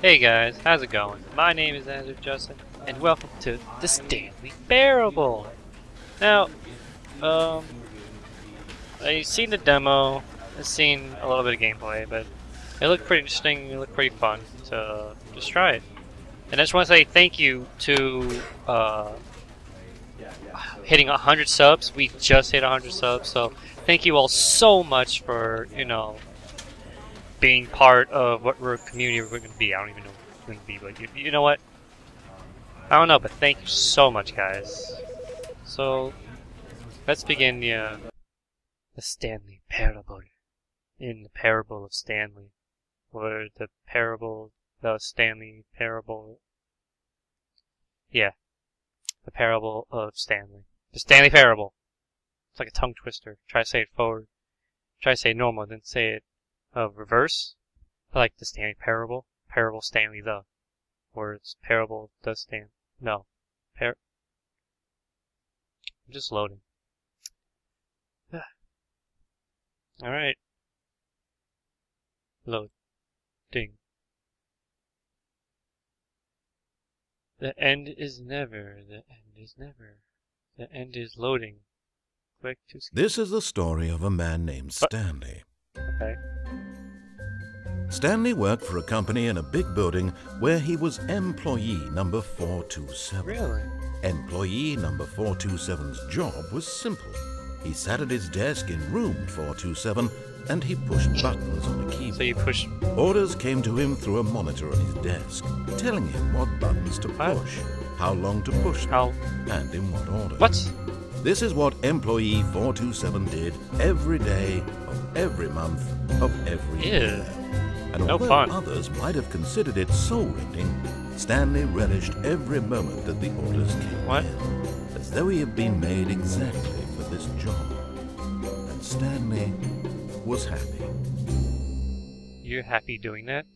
Hey guys, how's it going? My name is Azure Justin, and welcome to the Stanley Parable. Now, um, I've seen the demo, I've seen a little bit of gameplay, but it looked pretty interesting, it looked pretty fun, so just try it. And I just want to say thank you to uh, hitting 100 subs. We just hit 100 subs, so thank you all so much for, you know, being part of what we're community we're going to be. I don't even know what we're going to be, but you, you know what? I don't know, but thank you so much, guys. So, let's begin the, uh, the Stanley parable. In the parable of Stanley. Or the parable, the Stanley parable. Yeah. The parable of Stanley. The Stanley parable. It's like a tongue twister. Try to say it forward. Try to say normal, then say it of reverse. I like the Stanley Parable. Parable Stanley the. Words. Parable does stand. No. Par. I'm just loading. Alright. Load. Ding. The end is never. The end is never. The end is loading. Click to skip. This is the story of a man named? Stanley. Okay. Stanley worked for a company in a big building where he was employee number 427. Really? Employee number 427's job was simple. He sat at his desk in room 427 and he pushed buttons on a keyboard. So you push. Orders came to him through a monitor on his desk, telling him what buttons to What? push, how long to push How? and in what order. What? This is what employee 427 did every day of every month of every Ew. year. And No although fun. others might have considered it soul-rending, Stanley relished every moment that the orders came What? in, as though he had been made exactly for this job. And Stanley was happy. You're happy doing that?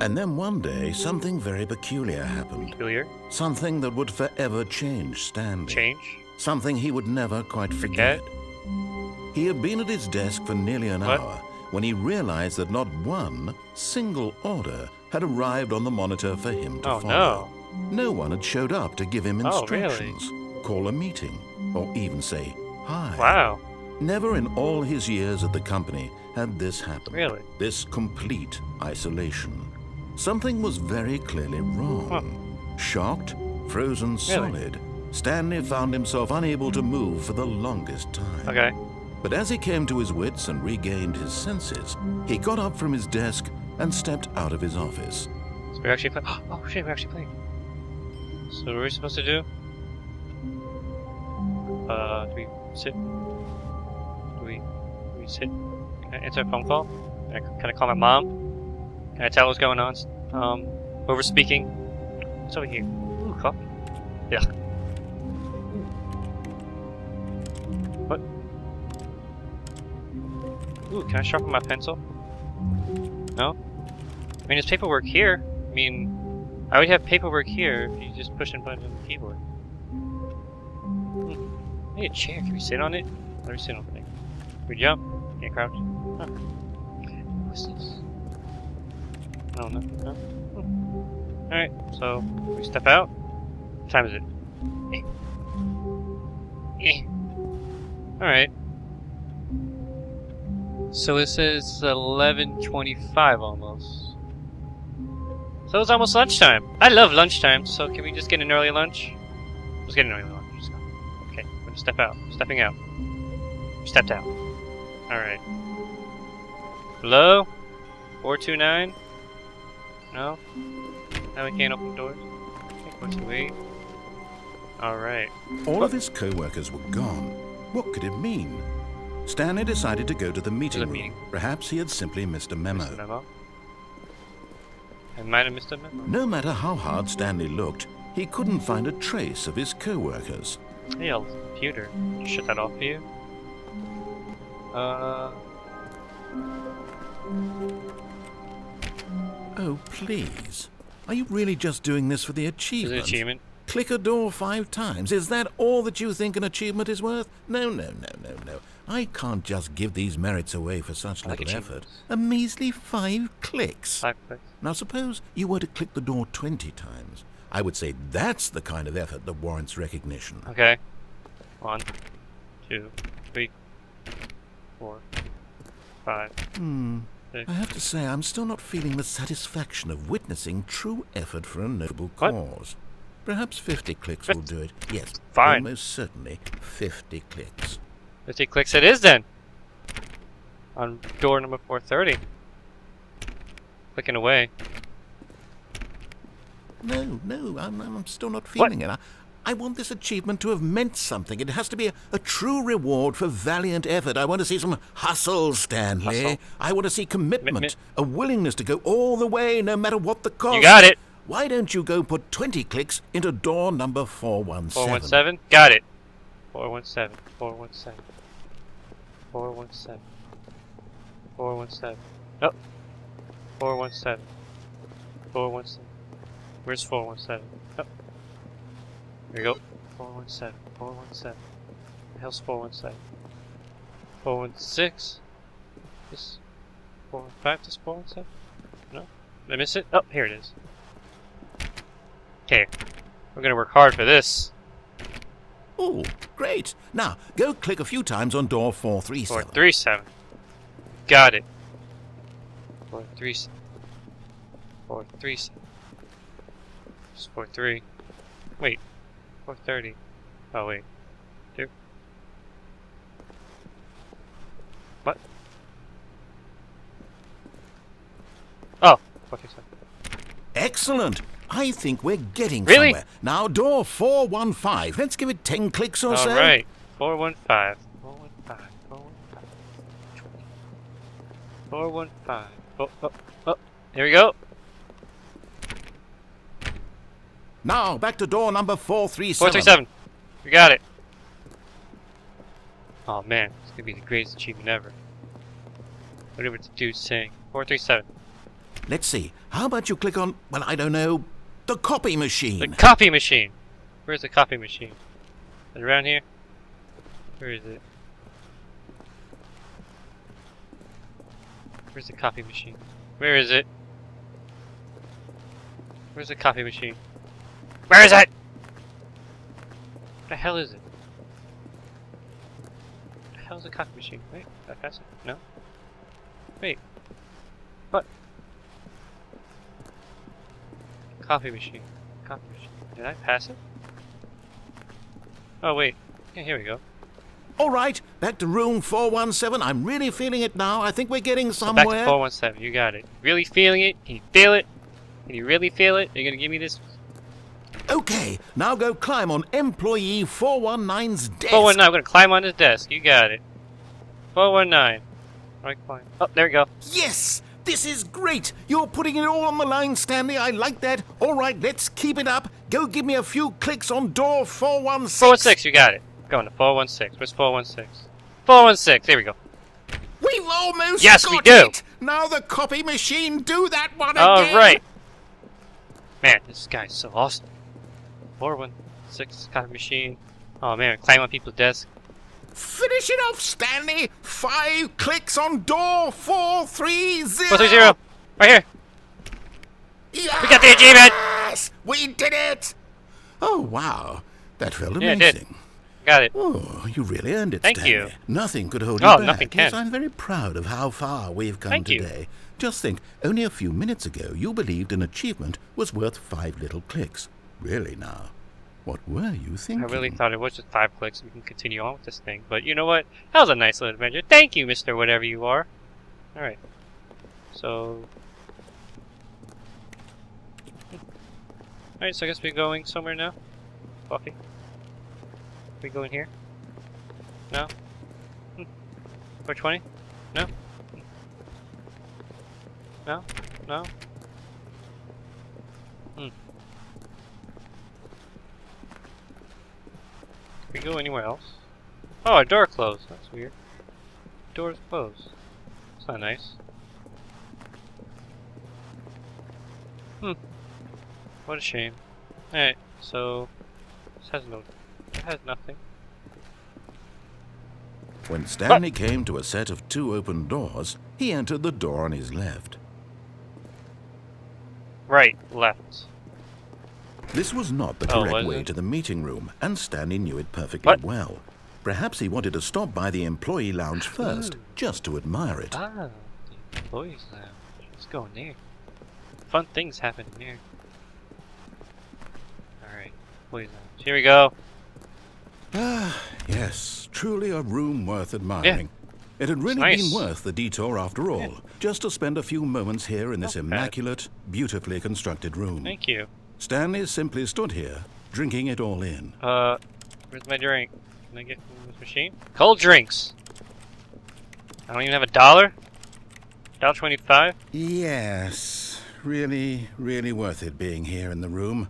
And then one day, something very peculiar happened. Peculiar? Something that would forever change Stanley. Change? Something he would never quite Forget? forget. He had been at his desk for nearly an What? hour when he realized that not one single order had arrived on the monitor for him to Oh, follow. No one had showed up to give him Oh, really? instructions, call a meeting, or even say hi. Wow. Never in all his years at the company had this happened. Really? This complete isolation. Something was very clearly wrong. Shocked, frozen solid, Stanley found himself unable to move for the longest time. Okay. But as he came to his wits and regained his senses, he got up from his desk and stepped out of his office. So we're actually playing. Oh shit, we're actually playing. So what are we supposed to do? Uh, do we sit? Do we, do we sit? Can I answer a phone call? Can I, can I call my mom? Can I tell what's going on? Um, whoever's speaking. What's over here? Ooh, coffee. Yeah. Ooh, can I sharpen my pencil? No? I mean, there's paperwork here. I mean, I would have paperwork here if you just push and button on the keyboard. Hmm. I need a chair. Can we sit on it? Let me sit on the thing. Can we jump? Can't crouch? Huh. What's this? No, nothing. No. Hmm. Alright, so we step out. What time is it? Eh. Eh. Alright. So this is 11:25 almost. So it's almost lunchtime. I love lunchtime. So can we just get an early lunch? Let's get an early lunch. Go. Okay, gonna step out. Stepping out. Stepped out. All right. Hello? Four two nine. No. Now we can't open doors. Four two eight. All right. All of his co-workers were gone. What could it mean? Stanley decided to go to the meeting room. Perhaps he had simply missed a memo. Missed a memo. I might have missed a memo. No matter how hard Stanley looked, he couldn't find a trace of his co-workers. Hey, old computer. Shut that off for you? Uh. Oh, please. Are you really just doing this for the achievement? an achievement? Click a door five times. Is that all that you think an achievement is worth? No, no, no, no, no. I can't just give these merits away for such like little effort. A measly five clicks. Five clicks. Now suppose you were to click the door 20 times. I would say that's the kind of effort that warrants recognition. Okay. One, two, three, four, five. Hmm. six. I have to say, I'm still not feeling the satisfaction of witnessing true effort for a noble What? cause. Perhaps 50 clicks will do it. Yes, Fine. almost certainly 50 clicks. 50 clicks it is then. On door number 430. Clicking away. No, no, I'm, I'm still not feeling it. I, I want this achievement to have meant something. It has to be a, a true reward for valiant effort. I want to see some hustle, Stanley. Hustle. I want to see commitment, Commitment. a willingness to go all the way, no matter what the cost. You got it. Why don't you go put 20 clicks into door number 417? 417. Got it. 417. 417. 417. 417. Oh. 417. 417. Where's 417? Oh. There you go. 417. 417. The hell's 417? 416. This. 415. This 417? No? Did I miss it? Oh, here it is. Okay. We're gonna work hard for this. Oh, great. Now, go click a few times on door 437. Four three seven. Got it. Four three seven. Four three seven. It's four three. Wait. Four thirty. Oh wait. Two. What? Oh, four three seven. Excellent. I think we're getting Really? somewhere. Now, door 415. Let's give it 10 clicks or All so. right. Four one five. Four one five. Four one five. Four one five. Oh, oh, oh. Here we go. Now, back to door number 437. Four three seven. We got it. Oh man, it's gonna be the greatest achievement ever. Whatever the dude's saying. Four three seven. Let's see. How about you click on, well, I don't know, the copy machine? The copy machine. Where's the copy machine? Is around here? Where is it? Where's the copy machine? Where is it? Where's the copy machine? Where is it? What the hell is it? What the hell is a copy machine? Wait, did I pass it? No? Wait. What? Copy machine. Coffee machine. Did I pass it? Oh wait. Yeah, here we go. All right, back to room 417. I'm really feeling it now. I think we're getting somewhere. back to 417. You got it. Really feeling it? Can you feel it? Can you really feel it? Are you gonna give me this? Okay, now go climb on employee 419's desk. 419. I'm gonna climb on his desk. You got it. 419. Right, climb. Oh, there we go. Yes! This is great! You're putting it all on the line, Stanley. I like that. All right, let's keep it up. Go give me a few clicks on door 416. 416. You got it. Going to 416. Where's 416? 416. There we go. We've almost Yes, got we do. it! Now the copy machine, do that one All again! right. Man, this guy's so awesome. 416 copy machine. Oh man, climb on people's desks. Finish it off, Stanley! Five clicks on door 430! 430. Right here. Yes! We got the achievement! Yes! We did it! Oh, wow. That felt Yeah, amazing. it. Got it. Oh, you really earned it, Thank Stanley. you. Nothing could hold oh, you Oh, back. nothing Yes, can. I'm very proud of how far we've come Thank you. today. Just think, only a few minutes ago you believed an achievement was worth five little clicks. Really now. What were you thinking? I really thought it was just five clicks. We can continue on with this thing. But you know what? That was a nice little adventure. Thank you, Mister Whatever you are. All right. So. All right. So I guess we're going somewhere now. Buffy. We go in here? No. Hmm. 420? No. Hmm. No. No. Hmm. Can we go anywhere else? Oh, a door closed. That's weird. Door's closed. That's not nice. Hmm. What a shame. Alright, so this has no it has nothing. When Stanley came to a set of two open doors, he entered the door on his left. Right, left. This was not the Oh, correct was way it? to the meeting room, and Stanley knew it perfectly What? well. Perhaps he wanted to stop by the employee lounge first, just to admire it. Ah, the employees lounge. Let's go in there. Fun things happen in there. Alright, employees lounge. Here we go. Ah, yes, truly a room worth admiring. It had really nice. been worth the detour after all, Yeah. just to spend a few moments here in this immaculate, beautifully constructed room. Thank you. Stanley simply stood here, drinking it all in. Uh, where's my drink? Can I get from this machine? Cold drinks! I don't even have a dollar? Dollar twenty-five? Yes, really, really worth it being here in the room.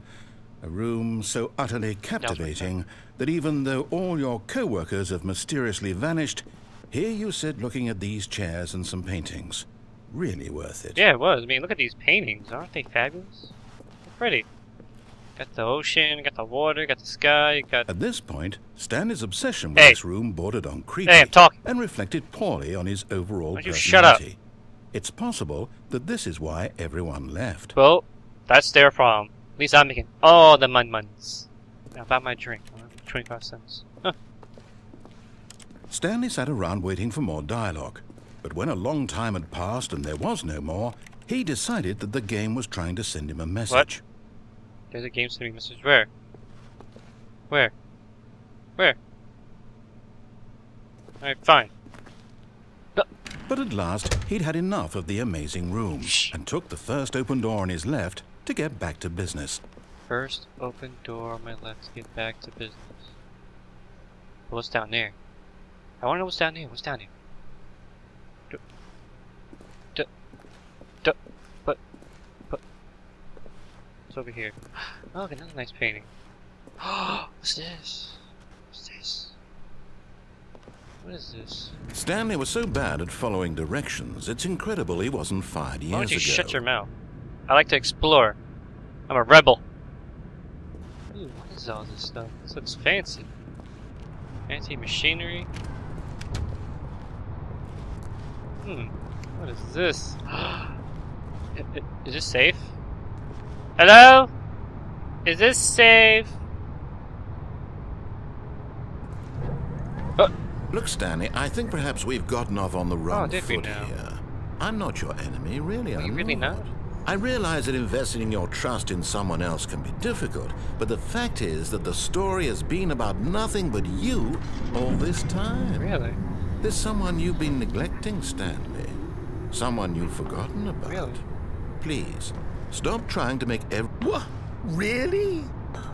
A room so utterly captivating that even though all your co-workers have mysteriously vanished, here you sit looking at these chairs and some paintings. Really worth it. Yeah, it was. I mean, look at these paintings. Aren't they fabulous? They're pretty. Got the ocean, got the water, got the sky, got... At this point, Stanley's obsession with Hey. this room bordered on creepy Hey, I'm talking. and reflected poorly on his overall Why you personality. shut up? It's possible that this is why everyone left. Well, that's their problem. At least I'm making all the mun muns. Now about my drink. 25 cents. Huh. Stanley sat around waiting for more dialogue, but when a long time had passed and there was no more, he decided that the game was trying to send him a message. There's a game sending message. Where? Where? Where? Alright, fine. But at last, he'd had enough of the amazing room and took the first open door on his left to get back to business. First open door on my left to get back to business. But what's down there? I wanna know what's down there. What's down there? D- d- d- but, but, it's over here. Oh, look, another nice painting. what's this? What's this? What is this? Stanley was so bad at following directions, it's incredible he wasn't fired years Why don't you ago. shut your mouth? I like to explore. I'm a rebel. Ooh, what is all this stuff? This looks fancy. Fancy machinery. Hmm. What is this? Is this safe? Hello? Is this safe? Look, Stanley, I think perhaps we've gotten off on the oh, wrong Oh, foot here. I'm not your enemy, really. Are I'm you really not? I realize that investing your trust in someone else can be difficult, but the fact is that the story has been about nothing but you all this time. Really? There's someone you've been neglecting, Stanley. Someone you've forgotten about. Really? Please, stop trying to make every... What? Really?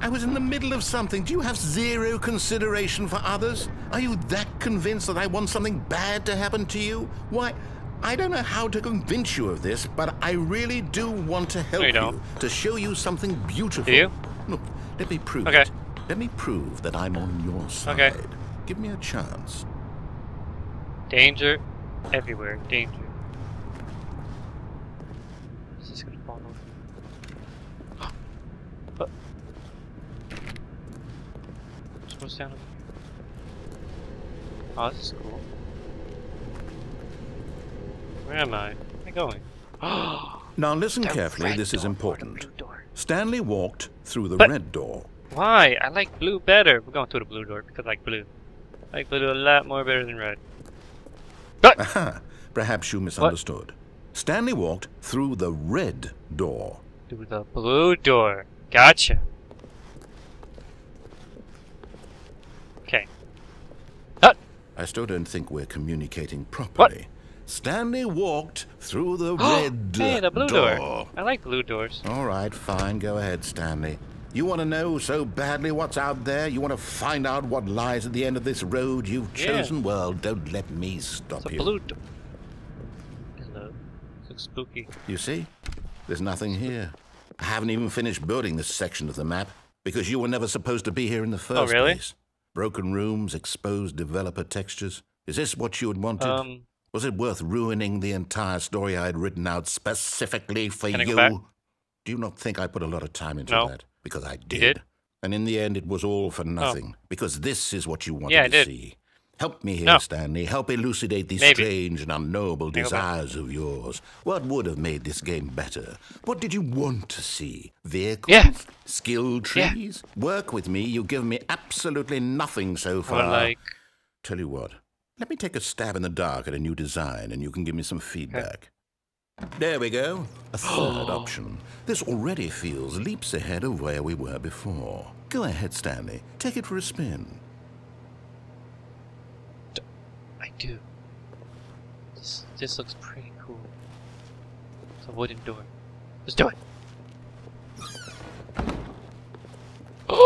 I was in the middle of something. Do you have zero consideration for others? Are you that convinced that I want something bad to happen to you? Why, I don't know how to convince you of this, but I really do want to help you you, to show you something beautiful. Do you? Look, let me prove Okay. it. Let me prove that I'm on your side. Okay. Give me a chance. Danger everywhere. Danger. Is this gonna fall over? What? So what's down? Oh, this is cool. Where am I? Where am I going? Now listen The carefully, this is important. Stanley walked through the But- red door. Why? I like blue better. We're going through the blue door because I like blue. I like blue a lot more better than red. But Aha, perhaps you misunderstood. Stanley walked through the red door. Through the blue door. Gotcha. Okay. I still don't think we're communicating properly. What? Stanley walked through the red hey, the blue door. door. I like blue doors. All right, fine. Go ahead, Stanley. You want to know so badly what's out there? You want to find out what lies at the end of this road you've Yeah. chosen? Well, don't let me stop It's a you. blue door. Hello. Looks spooky. You see? There's nothing here. I haven't even finished building this section of the map because you were never supposed to be here in the oh, first place. Oh, really? place. Broken rooms, exposed developer textures. Is this what you had wanted? Um, Was it worth ruining the entire story I had written out specifically for you? Do you not think I put a lot of time into No. that? Because I did. did? And in the end, it was all for nothing. Because this is what you wanted Yeah, to did. see. Help me here, No. Stanley. Help elucidate these Maybe. strange and unknowable desires of yours. What would have made this game better? What did you want to see? Vehicles? Yeah. Skill Yeah. trees? Work with me. You give me absolutely nothing so Or far. like, Tell you what, let me take a stab in the dark at a new design and you can give me some feedback. There we go. A third option. This already feels leaps ahead of where we were before. Go ahead, Stanley. Take it for a spin. I do. This, this looks pretty cool. It's a wooden door. Let's do it.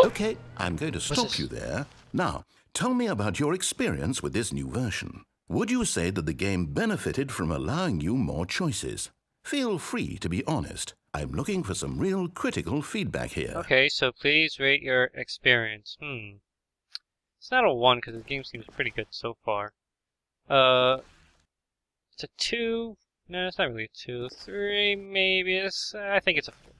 Okay, I'm going to stop you there. Now, tell me about your experience with this new version. Would you say that the game benefited from allowing you more choices? Feel free to be honest. I'm looking for some real critical feedback here. Okay, so please rate your experience. Hmm. It's not a one because the game seems pretty good so far. Uh, it's a two. No, it's not really a two. Three, maybe. It's, I think it's a four.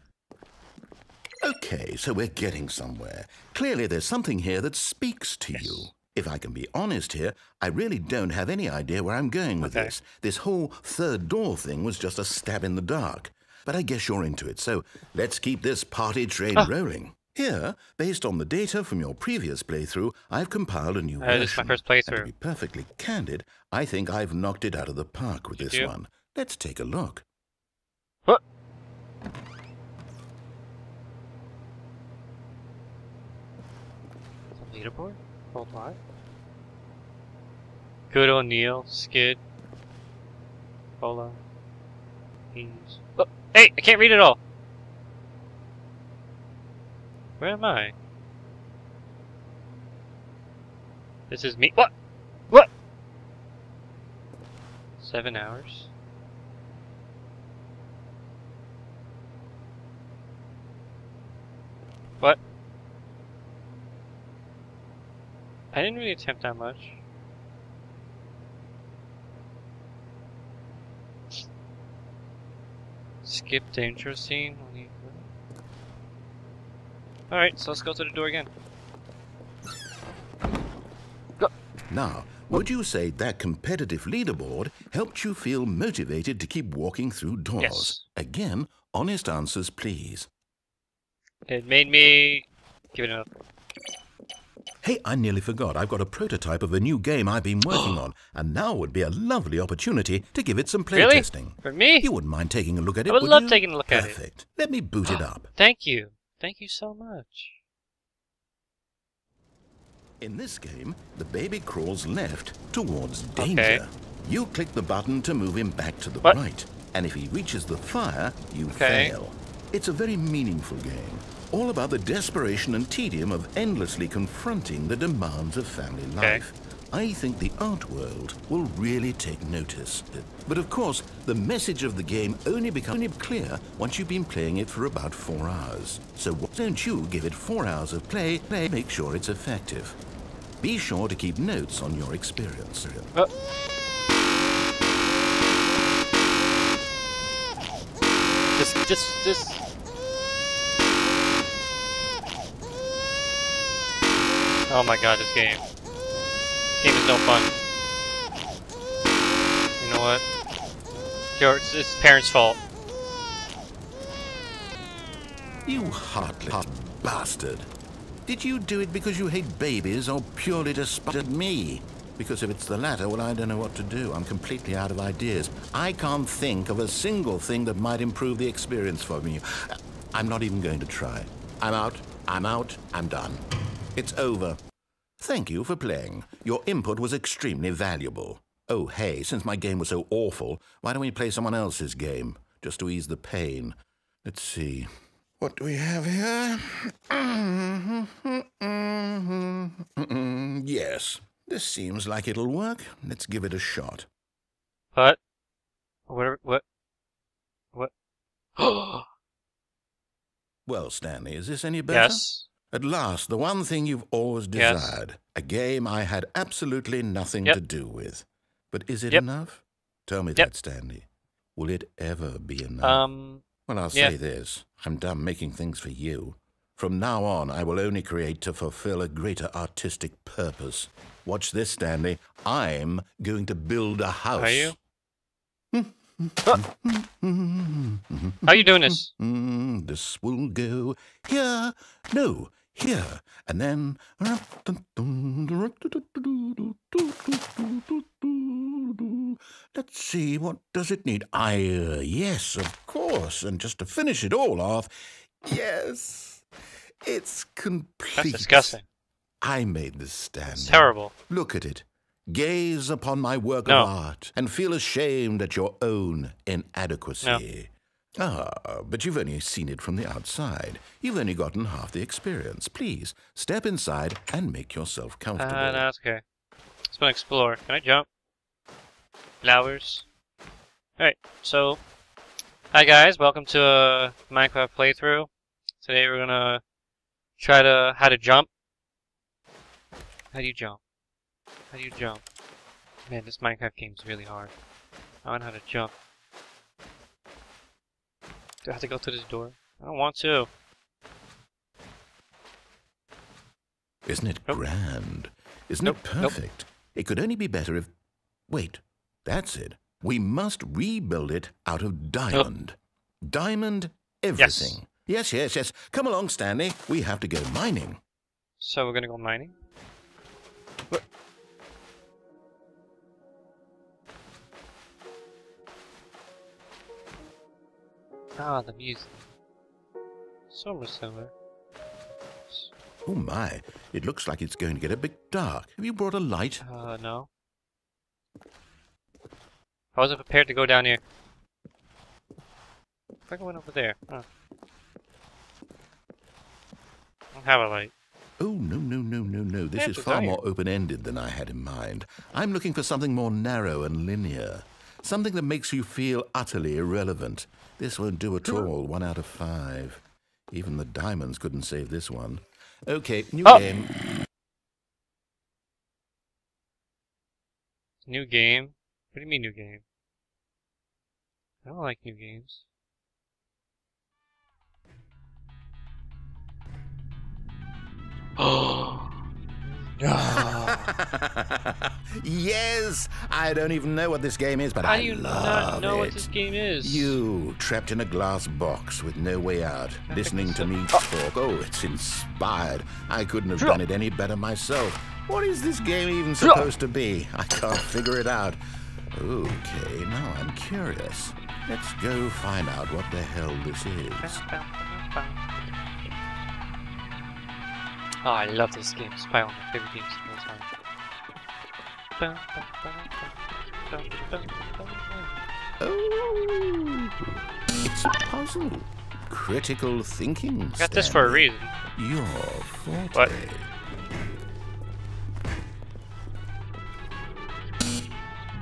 Okay, so we're getting somewhere. Clearly, there's something here that speaks to Yes. you. If I can be honest here, I really don't have any idea where I'm going with Okay. this. This whole third door thing was just a stab in the dark. But I guess you're into it, so let's keep this party train Ah. rolling. Here, based on the data from your previous playthrough, I've compiled a new Uh, version. this is my first And to be perfectly candid, I think I've knocked it out of the park with You this do? one. Let's take a look. What? The leaderboard? Hold on. Good O'Neill, Skid, Bola, Eames. Oh, hey, I can't read it all. Where am I? This is me. What? What? Seven hours. What? I didn't really attempt that much. Skip intro scene. Alright, so let's go to the door again. Now, would you say that competitive leaderboard helped you feel motivated to keep walking through doors? Yes. Again, honest answers, please. It made me give it a Hey, I nearly forgot. I've got a prototype of a new game I've been working on, and now would be a lovely opportunity to give it some playtesting. Really? for me. You wouldn't mind taking a look at it, I would would love you? taking a look at it. Perfect. Let me boot it ah, up. Thank you. Thank you so much. In this game, the baby crawls left towards danger. Okay. You click the button to move him back to the What? right, and if he reaches the fire, you Okay. fail. It's a very meaningful game, all about the desperation and tedium of endlessly confronting the demands of family Okay. I think the art world will really take notice. But of course, the message of the game only becomes clear once you've been playing it for about four hours. So why don't you give it four hours of play, play make sure it's effective. Be sure to keep notes on your experience. Oh. Just, just, just. Oh my god, this game. No fun. You know what? Yo, it's, it's parents' fault. You heartless bastard. Did you do it because you hate babies or purely to spite me? Because if it's the latter, well, I don't know what to do. I'm completely out of ideas. I can't think of a single thing that might improve the experience for me. I'm not even going to try. I'm out. I'm out. I'm done. It's over. Thank you for playing. Your input was extremely valuable. Oh, hey, since my game was so awful, why don't we play someone else's game? Just to ease the pain. Let's see. What do we have here? yes, this seems like it'll work. Let's give it a shot. What? What? What? What? Well, Stanley, is this any better? yes. At last, the one thing you've always Yes. desired. A game I had absolutely nothing Yep. to do with. But is it Yep. enough? Tell me Yep. that, Stanley. Will it ever be enough? Um. Well, I'll Yeah. say this. I'm done making things for you. From now on, I will only create to fulfill a greater artistic purpose. Watch this, Stanley. I'm going to build a house. Are you? How are you doing this? This will go here. No, here. And then. Let's see, what does it need? I, uh, yes, of course. And just to finish it all off, yes, it's complete. That's disgusting. I made this stand. It's terrible. Look at it. Gaze upon my work No. of art and feel ashamed at your own inadequacy. Ah, but you've only seen it from the outside. You've only gotten half the experience. Please, step inside and make yourself Uh, comfortable. no, that's okay. Let's go explore. Can I jump? Flowers. Alright, so. Hi guys, welcome to a Minecraft playthrough. Today we're gonna try to. how to jump. How do you jump? How do you jump? Man, this Minecraft game is really hard. I don't know how to jump. Do I have to go through this door? I don't want to. Isn't it Nope. grand? Isn't Nope, it nope. perfect? It could only be better if. Wait, that's it. We must rebuild it out of diamond. Diamond everything. Yes, yes, yes. Come along, Stanley. We have to go mining. So we're gonna go mining? What? Ah, the music. Summer, summer. Oh my, it looks like it's going to get a bit dark. Have you brought a light? Uh, no. I wasn't prepared to go down here. If I went over there, huh. I don't have a light. Oh, no, no, no, no, no. This is far more open ended than I had in mind. I'm looking for something more narrow and linear. Something that makes you feel utterly irrelevant. This won't do at all. One out of five. Even the diamonds couldn't save this one. Okay, new Oh! game. New game? What do you mean new game? I don't like new games. Oh. Ah. no. yes! I don't even know what this game is, but How I do you love not know it. what this game is? You, trapped in a glass box with no way out, listening to me talk. Oh, it's inspired. I couldn't have done it any better myself. What is this game even supposed to be? I can't figure it out. Okay, now I'm curious. Let's go find out what the hell this is. Oh, I love this game. It's probably one of my favorite games of all time. Oh, it's a puzzle. Critical thinking. I got this for a reason. Your forte. What?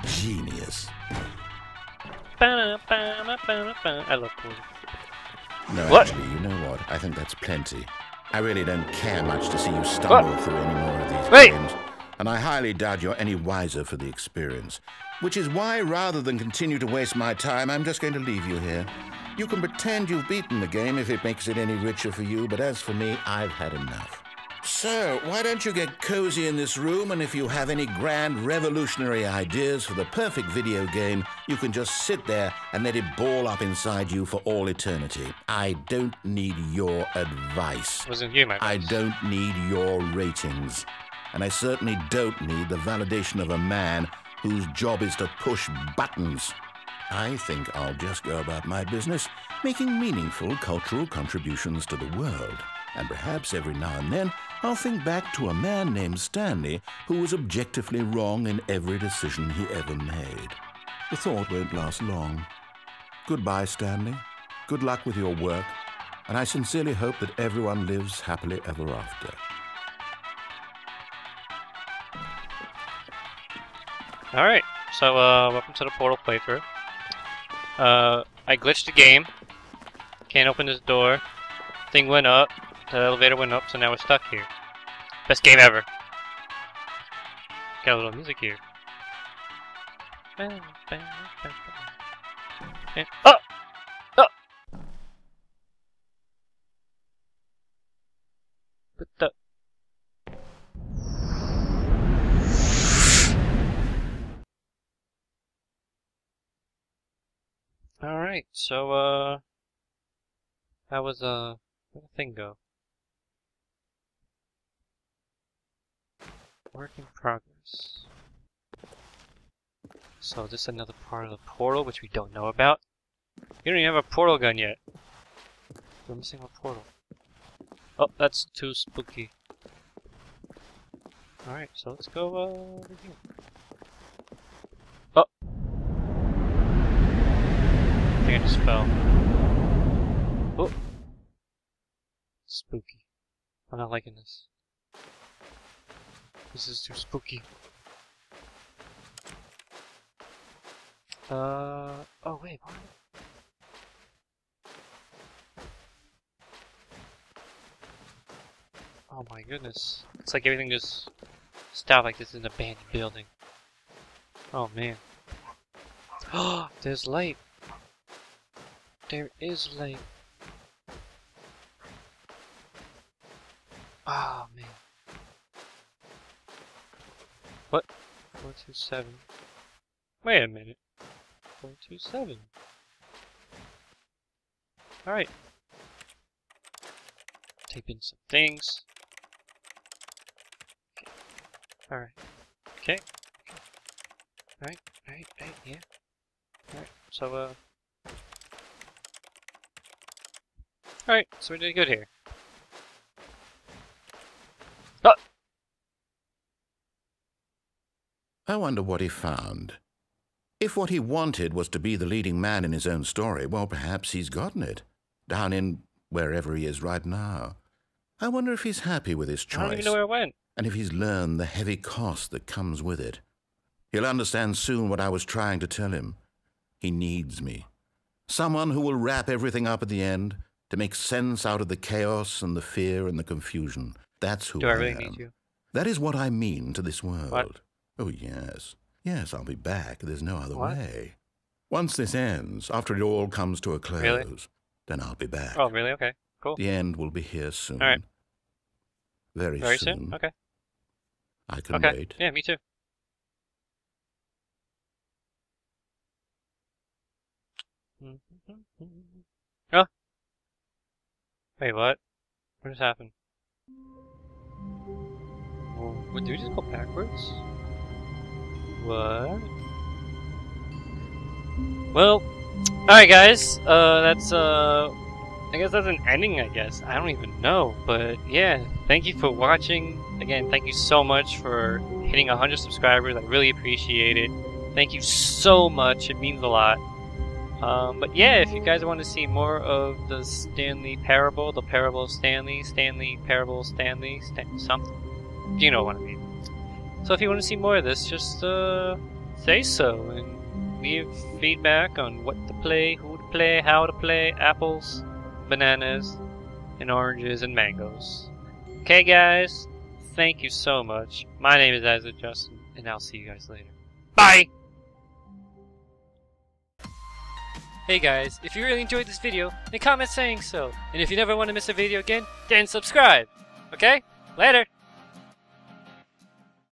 Genius. I love pool. No, What? actually, you know what? I think that's plenty. I really don't care much to see you stumble through any more of these Wait! games. And I highly doubt you're any wiser for the experience. Which is why, rather than continue to waste my time, I'm just going to leave you here. You can pretend you've beaten the game if it makes it any richer for you, but as for me, I've had enough. So, why don't you get cozy in this room, and if you have any grand revolutionary ideas for the perfect video game, you can just sit there and let it ball up inside you for all eternity. I don't need your advice. Wasn't you, my I don't need your ratings. And I certainly don't need the validation of a man whose job is to push buttons. I think I'll just go about my business, making meaningful cultural contributions to the world. And perhaps every now and then I'll think back to a man named Stanley who was objectively wrong in every decision he ever made. The thought won't last long. Goodbye, Stanley. Good luck with your work, and I sincerely hope that everyone lives happily ever after. Alright, so, uh, welcome to the Portal playthrough. Uh, I glitched the game. Can't open this door. Thing went up. The elevator went up, so now we're stuck here. Best game ever. Got a little music here. Oh! Oh! What the? Alright, so, uh... That was, uh... Where'd the thing go? Work in progress. So this is another part of the portal, which we don't know about. We don't even have a portal gun yet. We're missing a portal. Oh, that's too spooky. Alright, so let's go uh, over here. Oh! I think just fell. Oh! Spooky. I'm not liking this. This is too spooky. Uh, oh wait, what? Oh my goodness. It's like everything just stopped like this is an abandoned building. Oh man. There's light. There is light. Oh man. What? 427. Wait a minute. 427. Alright. Type in some things. Alright. Okay. Alright, alright, alright, yeah. Alright, so, uh... Alright, so we're doing good here. Oh! I wonder what he found. If what he wanted was to be the leading man in his own story, well, perhaps he's gotten it. Down in wherever he is right now. I wonder if he's happy with his choice. I don't even know where it went and if he's learned the heavy cost that comes with it. He'll understand soon what I was trying to tell him. He needs me. Someone who will wrap everything up at the end to make sense out of the chaos and the fear and the confusion. That's who Do I, I really am. need you? That is what I mean to this world. What? Oh, yes. Yes, I'll be back. There's no other What? way. Once this ends, after it all comes to a close, Really? then I'll be back. Oh, really? Okay, cool. The end will be here soon. All right. Very, Very soon. soon? Okay. I can Okay. wait. Yeah, me too. Oh. Wait, what? What just happened? What, did we just go backwards? What? Well, alright guys, uh, that's, uh, I guess that's an ending, I guess. I don't even know, but yeah, thank you for watching. Again, thank you so much for hitting 100 subscribers. I really appreciate it. Thank you so much. It means a lot. Um, but yeah, if you guys want to see more of the Stanley Parable, the Parable of Stanley, Stanley Parable Stanley, Stan- something, you know what I mean. So if you want to see more of this, just uh, say so and leave feedback on what to play, who to play, how to play, apples, bananas, and oranges and mangoes. Okay, guys, thank you so much. My name is Azure Justin, and I'll see you guys later. Bye! Hey guys, if you really enjoyed this video, then comment saying so. And if you never want to miss a video again, then subscribe. Okay? Later!